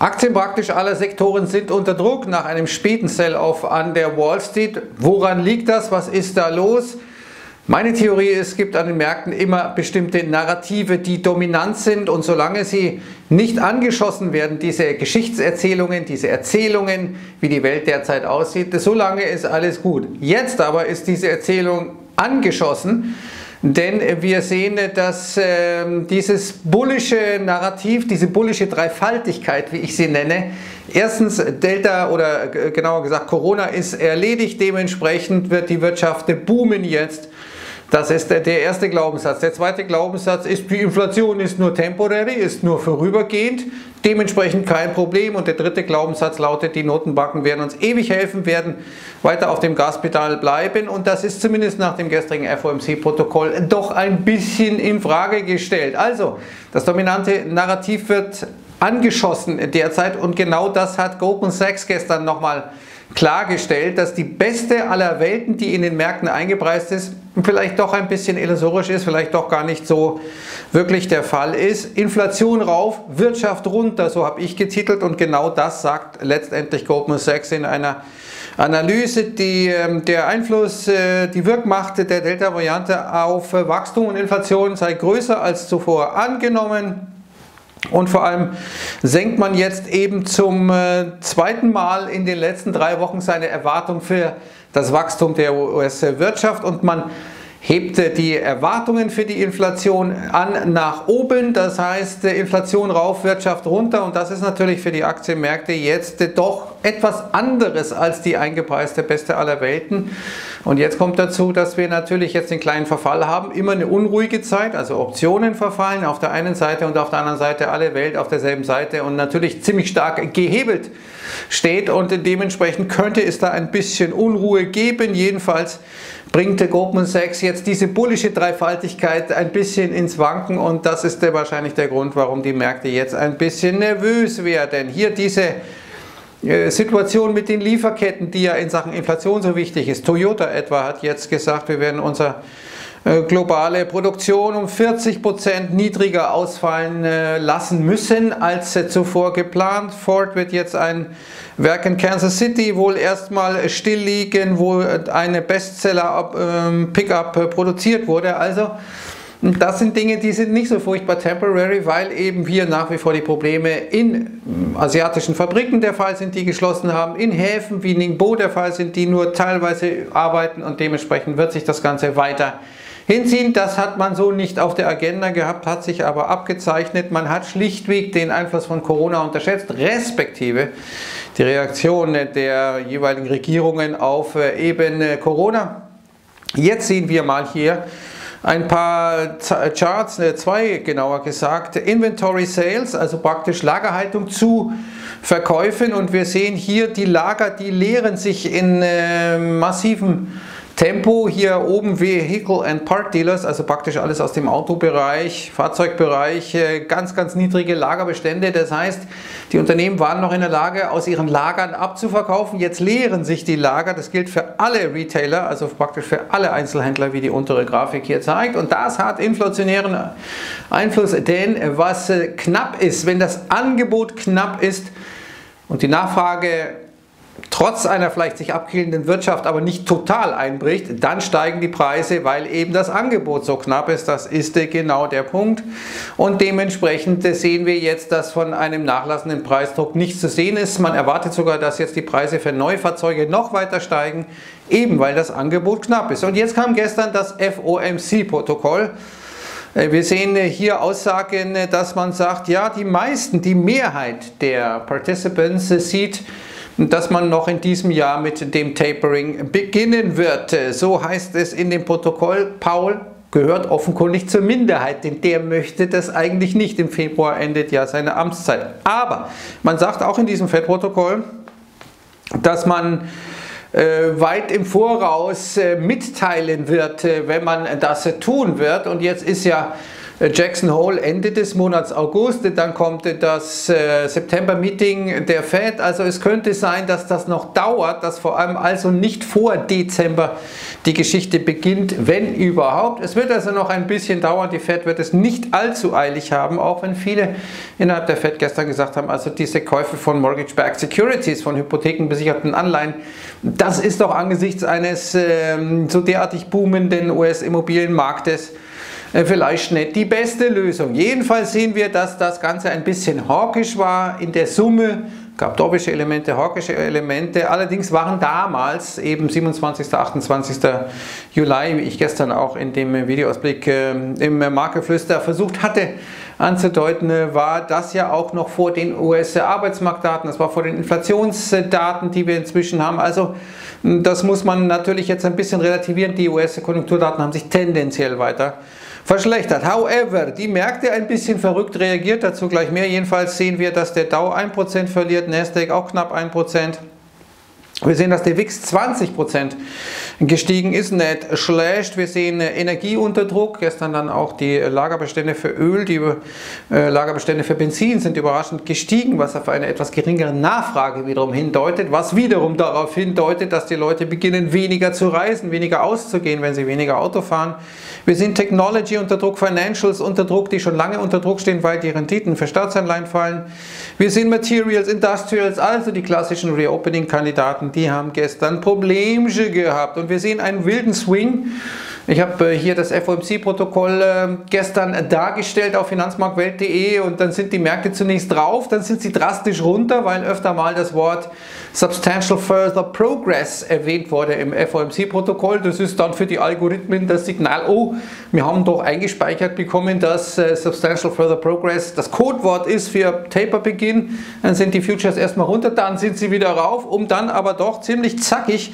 Aktien praktisch aller Sektoren sind unter Druck nach einem späten Sell-off an der Wall Street. Woran liegt das? Was ist da los? Meine Theorie ist, es gibt an den Märkten immer bestimmte Narrative, die dominant sind und solange sie nicht angeschossen werden, diese Geschichtserzählungen, diese Erzählungen, wie die Welt derzeit aussieht, solange ist alles gut. Jetzt aber ist diese Erzählung angeschossen denn wir sehen, dass äh, dieses bullische Narrativ, diese bullische Dreifaltigkeit, wie ich sie nenne, erstens Delta oder genauer gesagt Corona ist erledigt, dementsprechend wird die Wirtschaft boomen jetzt das ist der, erste Glaubenssatz. Der zweite Glaubenssatz ist, die Inflation ist nur temporary, ist nur vorübergehend, dementsprechend kein Problem. Und der dritte Glaubenssatz lautet, die Notenbanken werden uns ewig helfen, werden weiter auf dem Gaspedal bleiben. Und das ist zumindest nach dem gestrigen FOMC-Protokoll doch ein bisschen in Frage gestellt. Also, das dominante Narrativ wird angeschossen derzeit und genau das hat Goldman Sachs gestern nochmal klargestellt, dass die beste aller Welten, die in den Märkten eingepreist ist, vielleicht doch ein bisschen illusorisch ist, vielleicht doch gar nicht so wirklich der Fall ist. Inflation rauf, Wirtschaft runter, so habe ich getitelt und genau das sagt letztendlich Goldman Sachs in einer Analyse, die ähm, der Einfluss, äh, die Wirkmacht der Delta-Variante auf Wachstum und Inflation sei größer als zuvor angenommen. Und vor allem senkt man jetzt eben zum äh, zweiten Mal in den letzten drei Wochen seine Erwartung für das Wachstum der US-Wirtschaft und man hebt die Erwartungen für die Inflation an nach oben. Das heißt, Inflation rauf, Wirtschaft runter. Und das ist natürlich für die Aktienmärkte jetzt doch etwas anderes als die eingepreiste Beste aller Welten. Und jetzt kommt dazu, dass wir natürlich jetzt den kleinen Verfall haben. Immer eine unruhige Zeit, also Optionen verfallen auf der einen Seite und auf der anderen Seite alle Welt auf derselben Seite und natürlich ziemlich stark gehebelt steht. Und dementsprechend könnte es da ein bisschen Unruhe geben. Jedenfalls bringt der Goldman Sachs jetzt diese bullische Dreifaltigkeit ein bisschen ins Wanken und das ist der, wahrscheinlich der Grund, warum die Märkte jetzt ein bisschen nervös werden. Hier diese Situation mit den Lieferketten, die ja in Sachen Inflation so wichtig ist. Toyota etwa hat jetzt gesagt, wir werden unser äh, globale Produktion um 40 Prozent niedriger ausfallen äh, lassen müssen als zuvor geplant. Ford wird jetzt ein Werk in Kansas City wohl erstmal still liegen, wo eine Bestseller-Pickup ähm, produziert wurde. Also das sind Dinge, die sind nicht so furchtbar temporary, weil eben hier nach wie vor die Probleme in asiatischen Fabriken der Fall sind, die geschlossen haben, in Häfen wie Ningbo der Fall sind, die nur teilweise arbeiten und dementsprechend wird sich das Ganze weiter hinziehen. Das hat man so nicht auf der Agenda gehabt, hat sich aber abgezeichnet. Man hat schlichtweg den Einfluss von Corona unterschätzt, respektive die Reaktion der jeweiligen Regierungen auf äh, eben äh, Corona. Jetzt sehen wir mal hier ein paar Charts, äh, zwei genauer gesagt, Inventory Sales, also praktisch Lagerhaltung zu Verkäufen. Und wir sehen hier die Lager, die leeren sich in äh, massiven Tempo hier oben Vehicle and Part Dealers, also praktisch alles aus dem Autobereich, Fahrzeugbereich, ganz, ganz niedrige Lagerbestände. Das heißt, die Unternehmen waren noch in der Lage, aus ihren Lagern abzuverkaufen. Jetzt leeren sich die Lager. Das gilt für alle Retailer, also praktisch für alle Einzelhändler, wie die untere Grafik hier zeigt. Und das hat inflationären Einfluss, denn was äh, knapp ist, wenn das Angebot knapp ist und die Nachfrage trotz einer vielleicht sich abkühlenden Wirtschaft aber nicht total einbricht, dann steigen die Preise, weil eben das Angebot so knapp ist. Das ist genau der Punkt. Und dementsprechend sehen wir jetzt, dass von einem nachlassenden Preisdruck nichts zu sehen ist. Man erwartet sogar, dass jetzt die Preise für Neufahrzeuge noch weiter steigen, eben weil das Angebot knapp ist. Und jetzt kam gestern das FOMC-Protokoll. Wir sehen hier Aussagen, dass man sagt, ja, die meisten, die Mehrheit der Participants sieht dass man noch in diesem Jahr mit dem Tapering beginnen wird. So heißt es in dem Protokoll. Paul gehört offenkundig zur Minderheit, denn der möchte das eigentlich nicht. Im Februar endet ja seine Amtszeit. Aber man sagt auch in diesem Fettprotokoll, dass man äh, weit im Voraus äh, mitteilen wird, äh, wenn man das tun wird. Und jetzt ist ja Jackson Hole Ende des Monats August, dann kommt das äh, September-Meeting der Fed. Also es könnte sein, dass das noch dauert, dass vor allem also nicht vor Dezember die Geschichte beginnt, wenn überhaupt. Es wird also noch ein bisschen dauern. Die Fed wird es nicht allzu eilig haben, auch wenn viele innerhalb der Fed gestern gesagt haben, also diese Käufe von Mortgage-Backed Securities, von hypothekenbesicherten Anleihen, das ist doch angesichts eines ähm, so derartig boomenden US-Immobilienmarktes äh, vielleicht nicht die beste Lösung. Jedenfalls sehen wir, dass das Ganze ein bisschen hawkisch war in der Summe gab dovische Elemente, hawkische Elemente. Allerdings waren damals eben 27. 28. Juli, wie ich gestern auch in dem Videoausblick äh, im Markeflüster versucht hatte anzudeuten, äh, war das ja auch noch vor den US-Arbeitsmarktdaten, das war vor den Inflationsdaten, die wir inzwischen haben. Also das muss man natürlich jetzt ein bisschen relativieren. Die US-Konjunkturdaten haben sich tendenziell weiter verschlechtert. However, die Märkte ein bisschen verrückt reagiert, dazu gleich mehr. Jedenfalls sehen wir, dass der Dow 1% verliert, Nasdaq auch knapp 1%. Wir sehen, dass der WIX 20% gestiegen ist, nicht schlecht. Wir sehen Energie unter Druck. Gestern dann auch die Lagerbestände für Öl, die äh, Lagerbestände für Benzin sind überraschend gestiegen, was auf eine etwas geringere Nachfrage wiederum hindeutet, was wiederum darauf hindeutet, dass die Leute beginnen weniger zu reisen, weniger auszugehen, wenn sie weniger Auto fahren. Wir sehen Technology unter Druck, Financials unter Druck, die schon lange unter Druck stehen, weil die Renditen für Staatsanleihen fallen. Wir sehen Materials, Industrials, also die klassischen Reopening-Kandidaten, die haben gestern Problemchen gehabt. Und wir sehen einen wilden Swing. Ich habe äh, hier das FOMC-Protokoll ähm, gestern dargestellt auf finanzmarktwelt.de und dann sind die Märkte zunächst drauf, dann sind sie drastisch runter, weil öfter mal das Wort Substantial Further Progress erwähnt wurde im FOMC-Protokoll. Das ist dann für die Algorithmen das Signal, oh, wir haben doch eingespeichert bekommen, dass äh, Substantial Further Progress das Codewort ist für Taperbeginn. Dann sind die Futures erstmal runter, dann sind sie wieder rauf, um dann aber doch ziemlich zackig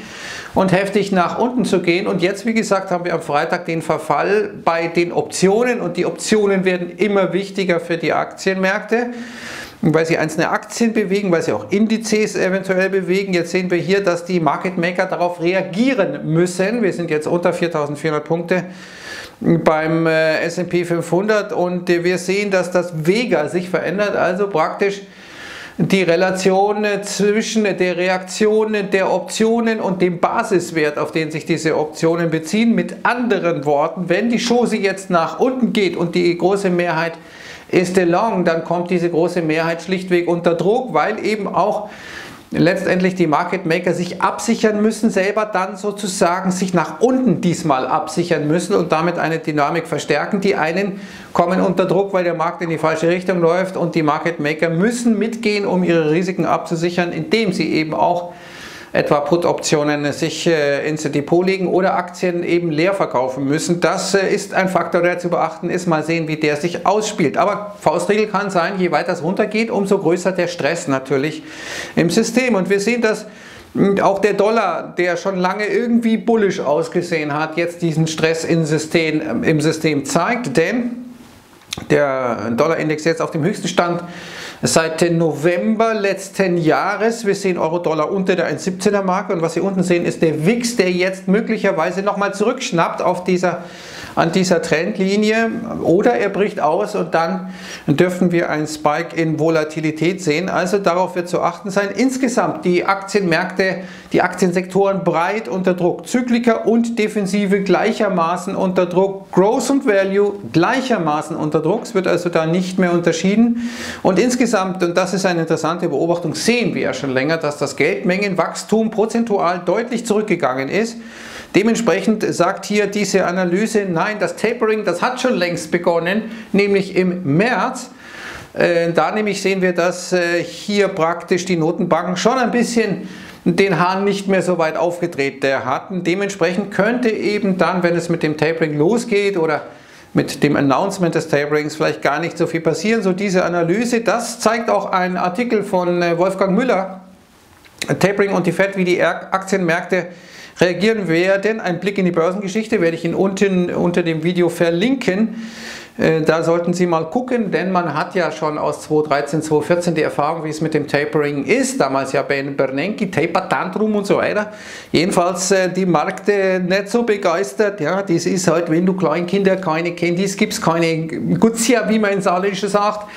und heftig nach unten zu gehen. Und jetzt, wie gesagt, haben wir am Freitag den Verfall bei den Optionen und die Optionen werden immer wichtiger für die Aktienmärkte weil sie einzelne Aktien bewegen, weil sie auch Indizes eventuell bewegen. Jetzt sehen wir hier, dass die Market Maker darauf reagieren müssen. Wir sind jetzt unter 4400 Punkte beim äh, S&P 500 und äh, wir sehen, dass das Vega sich verändert, also praktisch die Relation zwischen der Reaktion der Optionen und dem Basiswert, auf den sich diese Optionen beziehen. Mit anderen Worten, wenn die Chose jetzt nach unten geht und die große Mehrheit ist long, dann kommt diese große Mehrheit schlichtweg unter Druck, weil eben auch letztendlich die Market Maker sich absichern müssen, selber dann sozusagen sich nach unten diesmal absichern müssen und damit eine Dynamik verstärken. Die einen kommen unter Druck, weil der Markt in die falsche Richtung läuft und die Market Maker müssen mitgehen, um ihre Risiken abzusichern, indem sie eben auch etwa Put-Optionen sich äh, ins Depot legen oder Aktien eben leer verkaufen müssen. Das äh, ist ein Faktor, der zu beachten ist. Mal sehen, wie der sich ausspielt. Aber Faustregel kann sein, je weiter es runtergeht, umso größer der Stress natürlich im System. Und wir sehen das hm, auch der Dollar, der schon lange irgendwie bullisch ausgesehen hat, jetzt diesen Stress im System, im System zeigt, denn der Dollarindex jetzt auf dem höchsten Stand seit November letzten Jahres. Wir sehen Euro-Dollar unter der 1,17er Marke und was Sie unten sehen ist der WIX, der jetzt möglicherweise nochmal zurückschnappt auf dieser an dieser Trendlinie oder er bricht aus und dann dürfen wir einen Spike in Volatilität sehen. Also darauf wird zu achten sein. Insgesamt die Aktienmärkte, die Aktiensektoren breit unter Druck. Zykliker und Defensive gleichermaßen unter Druck. Growth und Value gleichermaßen unter Druck. Es wird also da nicht mehr unterschieden. Und insgesamt, und das ist eine interessante Beobachtung, sehen wir ja schon länger, dass das Geldmengenwachstum prozentual deutlich zurückgegangen ist. Dementsprechend sagt hier diese Analyse, nein, das Tapering, das hat schon längst begonnen, nämlich im März. Äh, da nämlich sehen wir, dass äh, hier praktisch die Notenbanken schon ein bisschen den Hahn nicht mehr so weit aufgedreht hatten. Dementsprechend könnte eben dann, wenn es mit dem Tapering losgeht oder mit dem Announcement des Taperings vielleicht gar nicht so viel passieren. So diese Analyse, das zeigt auch ein Artikel von äh, Wolfgang Müller, Tapering und die Fed, wie die Aktienmärkte reagieren werden. Ein Blick in die Börsengeschichte werde ich Ihnen unten unter dem Video verlinken. Äh, da sollten Sie mal gucken, denn man hat ja schon aus 2013, 2014 die Erfahrung, wie es mit dem Tapering ist. Damals ja Ben Bernanke, Taper Tantrum und so weiter. Jedenfalls äh, die Märkte nicht so begeistert. Ja, das ist halt, wenn du Kleinkinder keine Candies gibst, keine Guzia, wie man in Saarländischen sagt,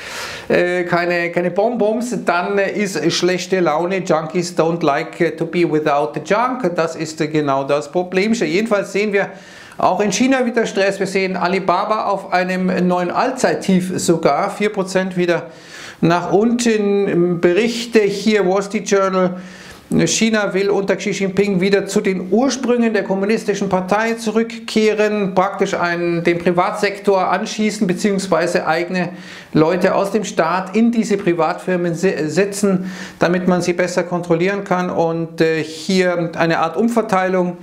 äh, keine, keine Bonbons, dann ist schlechte Laune. Junkies don't like to be without the junk. Das ist genau das Problem. Jedenfalls sehen wir, auch in China wieder Stress. Wir sehen Alibaba auf einem neuen Allzeittief sogar, 4% wieder nach unten. Berichte hier Wall Street Journal. China will unter Xi Jinping wieder zu den Ursprüngen der kommunistischen Partei zurückkehren, praktisch einen, den Privatsektor anschießen bzw. eigene Leute aus dem Staat in diese Privatfirmen setzen, damit man sie besser kontrollieren kann und äh, hier eine Art Umverteilung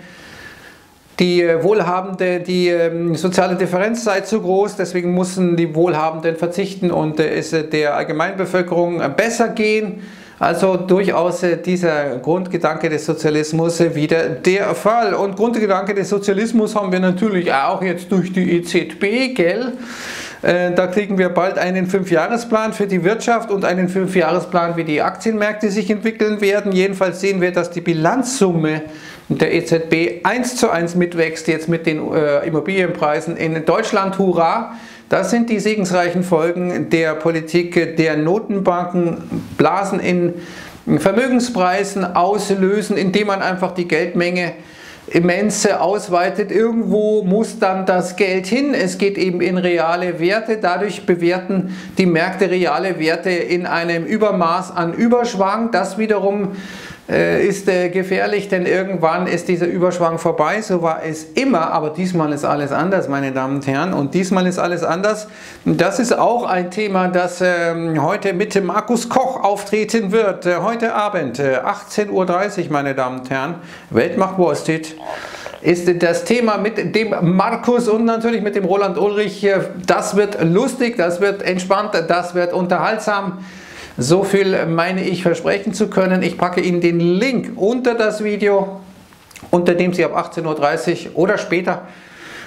die äh, Wohlhabende, die ähm, soziale Differenz sei zu groß, deswegen mussten die Wohlhabenden verzichten und äh, es äh, der Allgemeinbevölkerung besser gehen. Also durchaus dieser Grundgedanke des Sozialismus wieder der Fall. Und Grundgedanke des Sozialismus haben wir natürlich auch jetzt durch die EZB, gell? Da kriegen wir bald einen Fünfjahresplan für die Wirtschaft und einen Fünfjahresplan, wie die Aktienmärkte sich entwickeln werden. Jedenfalls sehen wir, dass die Bilanzsumme der EZB eins zu eins mitwächst jetzt mit den äh, Immobilienpreisen in Deutschland. Hurra! Das sind die segensreichen Folgen der Politik der Notenbanken, Blasen in Vermögenspreisen auslösen, indem man einfach die Geldmenge immense ausweitet. Irgendwo muss dann das Geld hin. Es geht eben in reale Werte. Dadurch bewerten die Märkte reale Werte in einem Übermaß an Überschwang. Das wiederum ist äh, gefährlich, denn irgendwann ist dieser Überschwang vorbei. So war es immer, aber diesmal ist alles anders, meine Damen und Herren. Und diesmal ist alles anders. Das ist auch ein Thema, das ähm, heute mit Markus Koch auftreten wird. Äh, heute Abend, 18.30 Uhr, meine Damen und Herren. Weltmacht Wall Street ist das Thema mit dem Markus und natürlich mit dem Roland Ulrich. Das wird lustig, das wird entspannt, das wird unterhaltsam. So viel meine ich versprechen zu können. Ich packe Ihnen den Link unter das Video, unter dem Sie ab 18.30 Uhr oder später,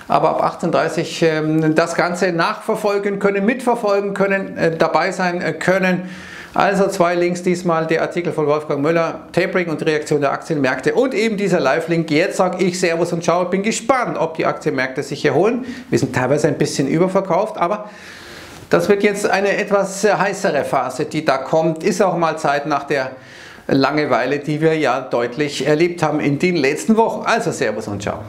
aber ab 18.30 Uhr ähm, das Ganze nachverfolgen können, mitverfolgen können, äh, dabei sein äh, können. Also zwei Links diesmal, der Artikel von Wolfgang Müller, Tapering und Reaktion der Aktienmärkte und eben dieser Live-Link. Jetzt sage ich Servus und Ciao, bin gespannt, ob die Aktienmärkte sich erholen. Wir sind teilweise ein bisschen überverkauft, aber das wird jetzt eine etwas heißere Phase, die da kommt. Ist auch mal Zeit nach der Langeweile, die wir ja deutlich erlebt haben in den letzten Wochen. Also Servus und Ciao.